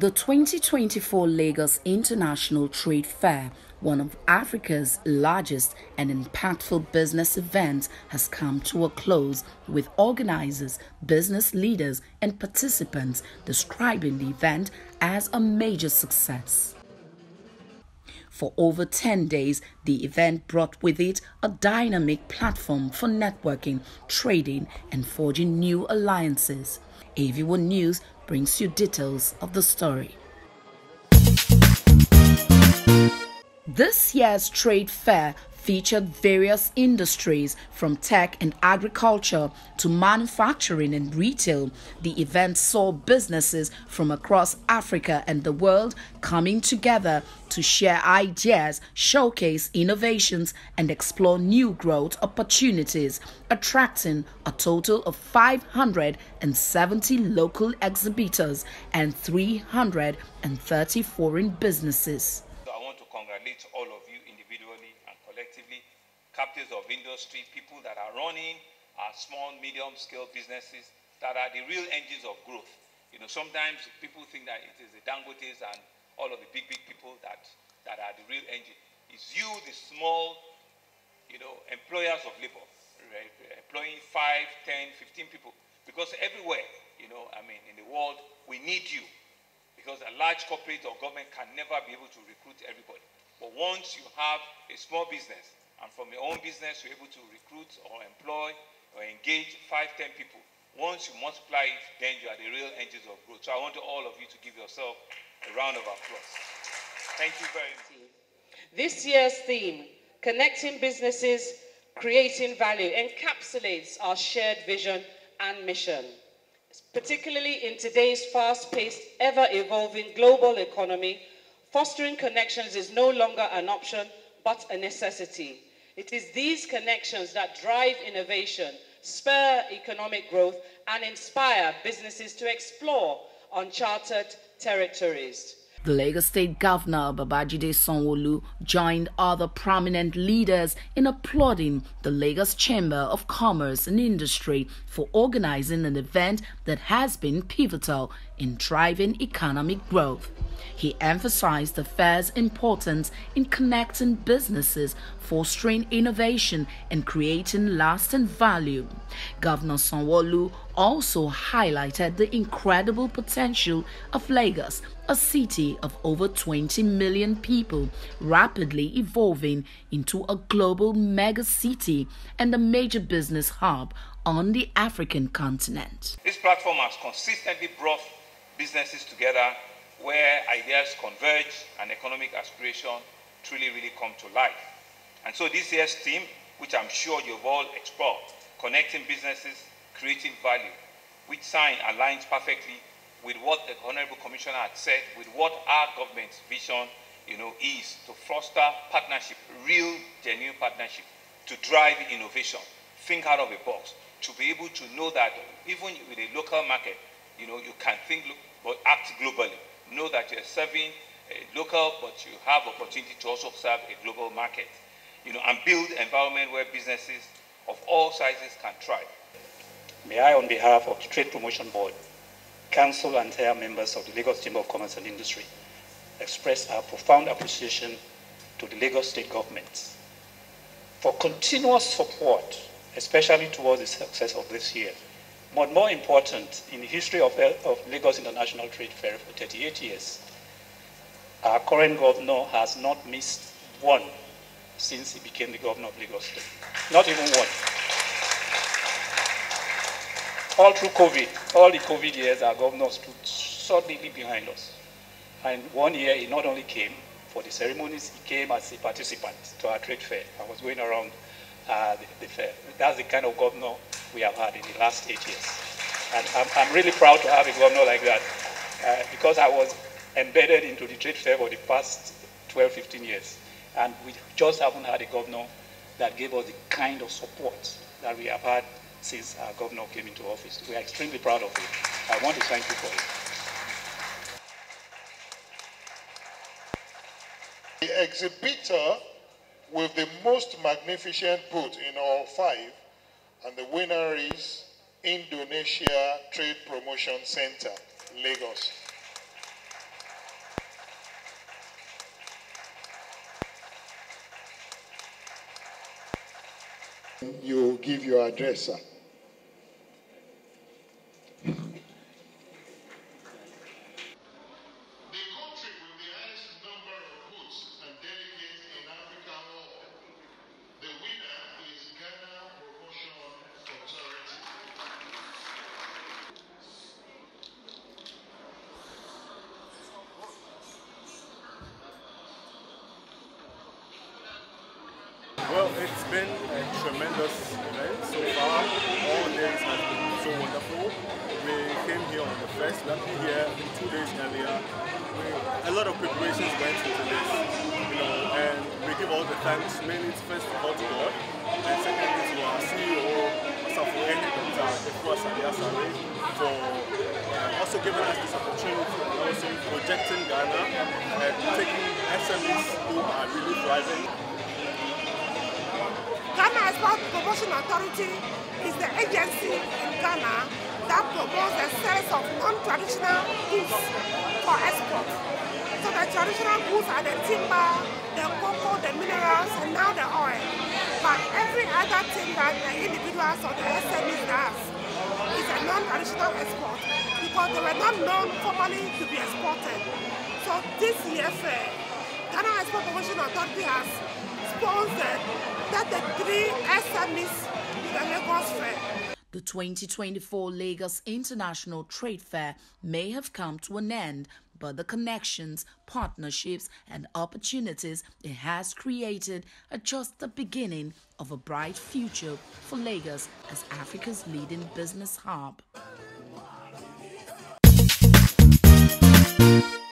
The 2024 Lagos International Trade Fair, one of Africa's largest and impactful business events, has come to a close with organizers, business leaders, and participants describing the event as a major success. For over 10 days, the event brought with it a dynamic platform for networking, trading, and forging new alliances. AV1 News brings you details of the story. This year's trade fair featured various industries from tech and agriculture to manufacturing and retail. The event saw businesses from across Africa and the world coming together to share ideas, showcase innovations, and explore new growth opportunities, attracting a total of 570 local exhibitors and 330 foreign businesses. Congratulate all of you individually and collectively, captains of industry, people that are running our small, medium scale businesses that are the real engines of growth. You know, sometimes people think that it is the Dangotes and all of the big, big people that, that are the real engine. It's you, the small, you know, employers of labor, right? employing 5, 10, 15 people. Because everywhere, you know, I mean, in the world, we need you. Because a large corporate or government can never be able to recruit everybody. But once you have a small business, and from your own business, you're able to recruit or employ or engage five, ten people, once you multiply it, then you are the real engines of growth. So I want all of you to give yourself a round of applause. Thank you very much. This year's theme, Connecting Businesses, Creating Value, encapsulates our shared vision and mission. Particularly in today's fast paced, ever evolving global economy, fostering connections is no longer an option but a necessity. It is these connections that drive innovation, spur economic growth, and inspire businesses to explore uncharted territories. The Lagos State Governor Babajide Sanwo-Olu joined other prominent leaders in applauding the Lagos Chamber of Commerce and Industry for organizing an event that has been pivotal in driving economic growth. He emphasized the fair's importance in connecting businesses, fostering innovation, and creating lasting value. Governor Sanwo-Olu also highlighted the incredible potential of Lagos, a city of over 20 million people, rapidly evolving into a global megacity and a major business hub on the African continent. This platform has consistently brought businesses together where ideas converge and economic aspiration truly, really come to life. And so this year's theme, which I'm sure you've all explored, connecting businesses, creating value, which sign aligns perfectly with what the Honorable Commissioner had said, with what our government's vision, you know, is to foster partnership, real, genuine partnership, to drive innovation, think out of the box, to be able to know that even with a local market, you know, you can think but act globally know that you're serving a local, but you have opportunity to also serve a global market. You know, and build environment where businesses of all sizes can thrive. May I, on behalf of the Trade Promotion Board, Council and entire members of the Lagos Chamber of Commerce and Industry, express our profound appreciation to the Lagos State government for continuous support, especially towards the success of this year. But more important, in the history of, of Lagos International Trade Fair for 38 years, our current governor has not missed one since he became the governor of Lagos. Not even one. All through COVID, all the COVID years, our governor stood solidly behind us. And one year, he not only came for the ceremonies, he came as a participant to our trade fair. I was going around uh, the, the, fair. That's the kind of governor we have had in the last eight years. And I'm, I'm really proud to have a governor like that uh, because I was embedded into the trade fair for the past 12, 15 years. And we just haven't had a governor that gave us the kind of support that we have had since our governor came into office. We are extremely proud of it. I want to thank you for it. The exhibitor with the most magnificent booth in all five, and the winner is Indonesia Trade Promotion Center, Lagos. You give your address, sir. Well, it's been a tremendous event so far. All days has been so wonderful. We came here on the first, have been here two days earlier. We, a lot of preparations went into this, you know, and we give all the thanks mainly first of all to God, and secondly to our CEO, Asafo Eni Dr. Sadiasare, for uh, also giving us this opportunity and also projecting Ghana and taking SMEs who are really Ghana Export Promotion Authority is the agency in Ghana that promotes the sales of non-traditional goods for export. So the traditional goods are the timber, the cocoa, the minerals, and now the oil. But every other thing that the individuals or the SMEs does is a non-traditional export because they were not known formally to be exported. So this year Ghana Export Promotion Authority has sponsored the 2024 Lagos International Trade Fair may have come to an end, but the connections, partnerships, and opportunities it has created are just the beginning of a bright future for Lagos as Africa's leading business hub.